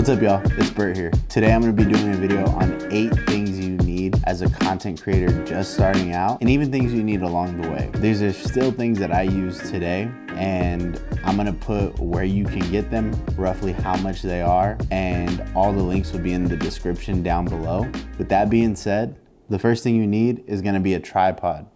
What's up y'all? It's Bert here. Today I'm gonna be doing a video on eight things you need as a content creator just starting out and even things you need along the way. These are still things that I use today and I'm gonna put where you can get them, roughly how much they are, and all the links will be in the description down below. With that being said, the first thing you need is gonna be a tripod.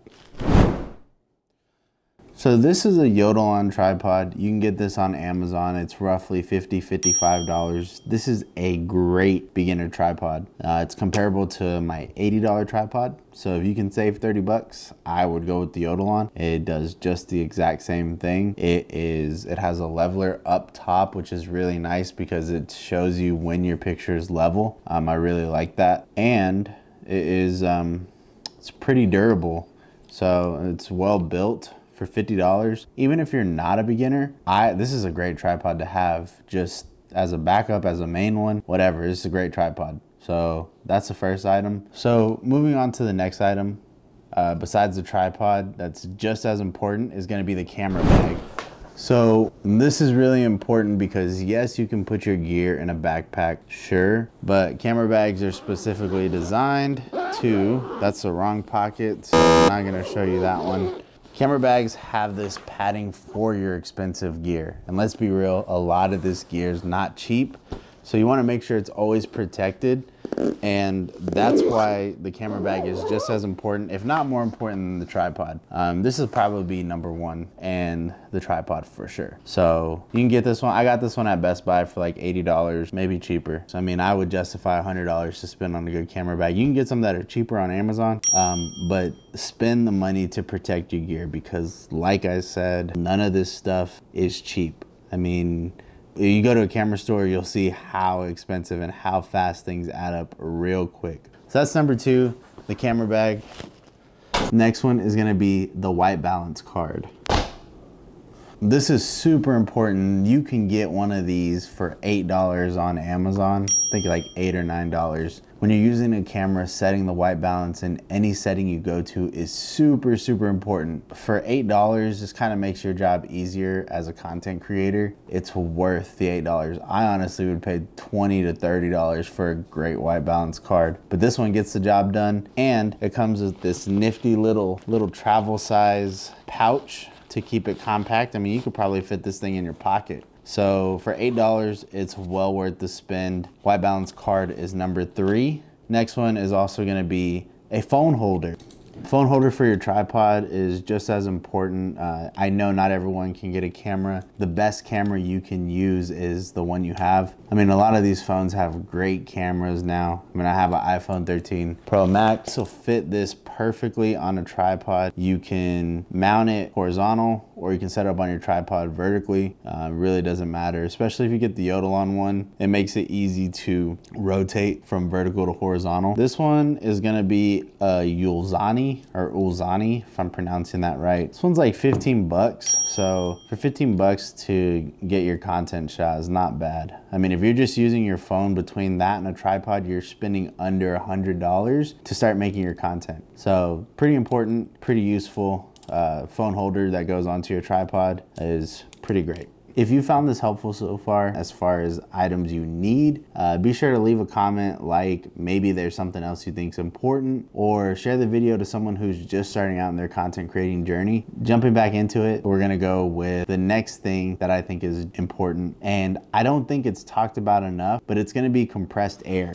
So this is a Yotilon tripod. You can get this on Amazon. It's roughly $50, $55. This is a great beginner tripod. Uh, it's comparable to my $80 tripod. So if you can save 30 bucks, I would go with the Yotilon. It does just the exact same thing. It is, it has a leveler up top, which is really nice because it shows you when your picture is level. Um, I really like that. And it is, um, it's pretty durable. So it's well built for $50. Even if you're not a beginner, I this is a great tripod to have just as a backup, as a main one, whatever. This is a great tripod. So that's the first item. So moving on to the next item, uh, besides the tripod, that's just as important is gonna be the camera bag. So this is really important because yes, you can put your gear in a backpack, sure, but camera bags are specifically designed to, that's the wrong pocket, so I'm not gonna show you that one. Camera bags have this padding for your expensive gear. And let's be real, a lot of this gear is not cheap. So you wanna make sure it's always protected and that's why the camera bag is just as important, if not more important than the tripod. Um, this is probably number one and the tripod for sure. So you can get this one. I got this one at Best Buy for like $80, maybe cheaper. So I mean, I would justify $100 to spend on a good camera bag. You can get some that are cheaper on Amazon, um, but spend the money to protect your gear because like I said, none of this stuff is cheap. I mean, you go to a camera store, you'll see how expensive and how fast things add up real quick. So that's number two, the camera bag. Next one is gonna be the white balance card. This is super important. You can get one of these for $8 on Amazon. I think like eight or $9. When you're using a camera, setting the white balance in any setting you go to is super, super important. For $8, this kind of makes your job easier as a content creator. It's worth the $8. I honestly would pay 20 to $30 for a great white balance card. But this one gets the job done and it comes with this nifty little, little travel size pouch to keep it compact. I mean, you could probably fit this thing in your pocket. So for $8, it's well worth the spend. White balance card is number three. Next one is also gonna be a phone holder. Phone holder for your tripod is just as important. Uh, I know not everyone can get a camera. The best camera you can use is the one you have. I mean, a lot of these phones have great cameras now. I mean, I have an iPhone 13 Pro Max. So fit this perfectly on a tripod. You can mount it horizontal or you can set up on your tripod vertically. Uh, really doesn't matter, especially if you get the Yotilon one. It makes it easy to rotate from vertical to horizontal. This one is gonna be a Yulzani or Ulzani, if I'm pronouncing that right. This one's like 15 bucks. So for 15 bucks to get your content shot is not bad. I mean, if you're just using your phone between that and a tripod, you're spending under $100 to start making your content. So pretty important, pretty useful. Uh, phone holder that goes onto your tripod is pretty great. If you found this helpful so far, as far as items you need, uh, be sure to leave a comment like maybe there's something else you think is important or share the video to someone who's just starting out in their content creating journey. Jumping back into it, we're gonna go with the next thing that I think is important. And I don't think it's talked about enough, but it's gonna be compressed air.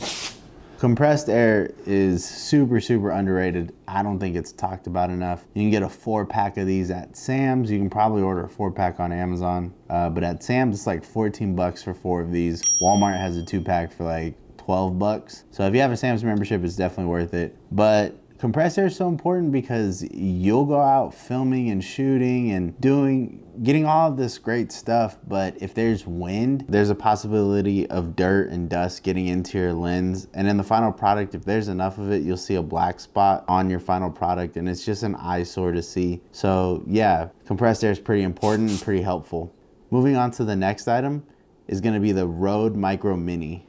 Compressed air is super, super underrated. I don't think it's talked about enough. You can get a four pack of these at Sam's. You can probably order a four pack on Amazon. Uh, but at Sam's, it's like 14 bucks for four of these. Walmart has a two pack for like 12 bucks. So if you have a Sam's membership, it's definitely worth it. But compressed air is so important because you'll go out filming and shooting and doing getting all of this great stuff but if there's wind there's a possibility of dirt and dust getting into your lens. And in the final product if there's enough of it you'll see a black spot on your final product and it's just an eyesore to see. So yeah compressed air is pretty important and pretty helpful. Moving on to the next item is going to be the Rode Micro Mini.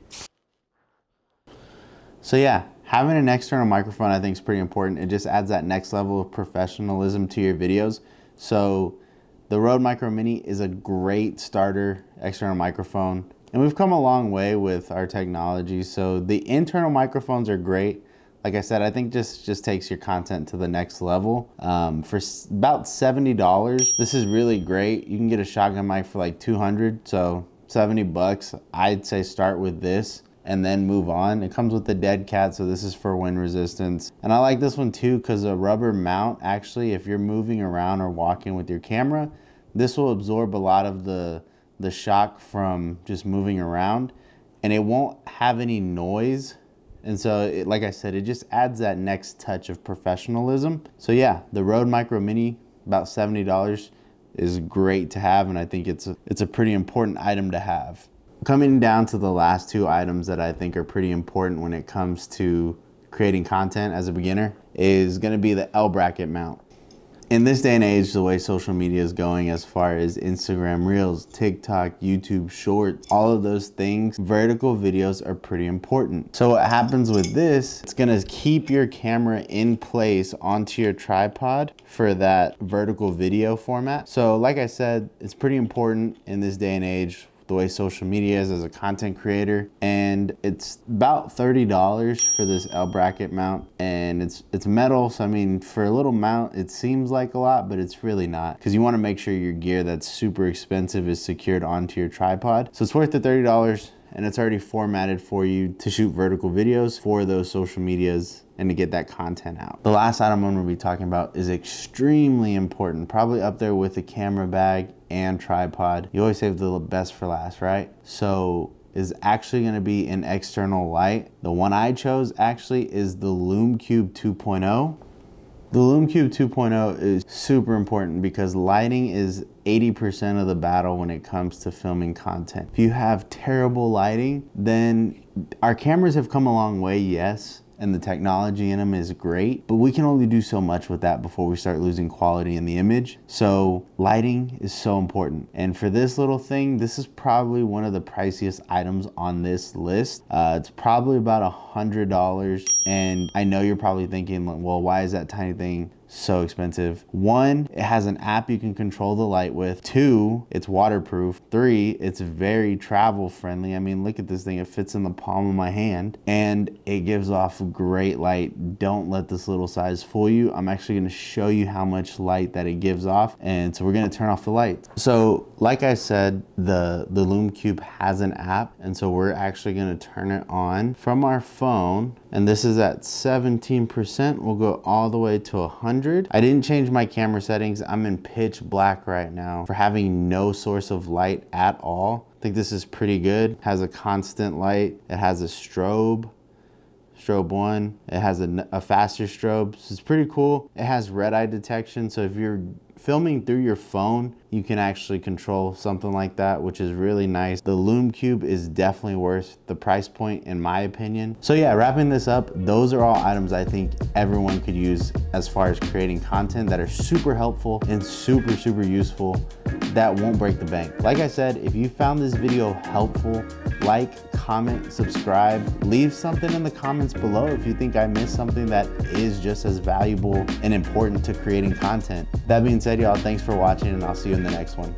So yeah Having an external microphone I think is pretty important. It just adds that next level of professionalism to your videos. So the Rode Micro Mini is a great starter external microphone. And we've come a long way with our technology. So the internal microphones are great. Like I said, I think just just takes your content to the next level. Um, for about $70, this is really great. You can get a shotgun mic for like 200, so 70 bucks. I'd say start with this and then move on. It comes with the dead cat, so this is for wind resistance. And I like this one too because a rubber mount, actually, if you're moving around or walking with your camera, this will absorb a lot of the, the shock from just moving around and it won't have any noise. And so, it, like I said, it just adds that next touch of professionalism. So yeah, the Rode Micro Mini, about $70 is great to have. And I think it's a, it's a pretty important item to have. Coming down to the last two items that I think are pretty important when it comes to creating content as a beginner is gonna be the L bracket mount. In this day and age, the way social media is going as far as Instagram Reels, TikTok, YouTube Shorts, all of those things, vertical videos are pretty important. So what happens with this, it's gonna keep your camera in place onto your tripod for that vertical video format. So like I said, it's pretty important in this day and age the way social media is as a content creator. And it's about $30 for this L bracket mount. And it's it's metal, so I mean, for a little mount, it seems like a lot, but it's really not. Because you wanna make sure your gear that's super expensive is secured onto your tripod. So it's worth the $30 and it's already formatted for you to shoot vertical videos for those social medias and to get that content out. The last item I'm gonna be talking about is extremely important, probably up there with the camera bag and tripod. You always save the best for last, right? So is actually gonna be an external light. The one I chose actually is the Lume Cube 2.0. The Lume Cube 2.0 is super important because lighting is 80% of the battle when it comes to filming content. If you have terrible lighting, then our cameras have come a long way, yes, and the technology in them is great, but we can only do so much with that before we start losing quality in the image. So lighting is so important. And for this little thing, this is probably one of the priciest items on this list. Uh, it's probably about a $100. And I know you're probably thinking, well, why is that tiny thing so expensive. One, it has an app you can control the light with. Two, it's waterproof. Three, it's very travel friendly. I mean, look at this thing. It fits in the palm of my hand and it gives off great light. Don't let this little size fool you. I'm actually gonna show you how much light that it gives off. And so we're gonna turn off the light. So like I said, the, the Lume Cube has an app. And so we're actually gonna turn it on from our phone. And this is at 17%. We'll go all the way to 100 100. I didn't change my camera settings. I'm in pitch black right now for having no source of light at all. I think this is pretty good. Has a constant light. It has a strobe strobe one. It has a, a, faster strobe, so it's pretty cool. It has red eye detection, so if you're filming through your phone, you can actually control something like that, which is really nice. The Lume Cube is definitely worth the price point in my opinion. So yeah, wrapping this up, those are all items I think everyone could use as far as creating content that are super helpful and super, super useful that won't break the bank. Like I said, if you found this video helpful, like, comment, subscribe, leave something in the comments below if you think I missed something that is just as valuable and important to creating content. That being said, y'all, thanks for watching and I'll see you in the next one.